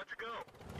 Roger, go.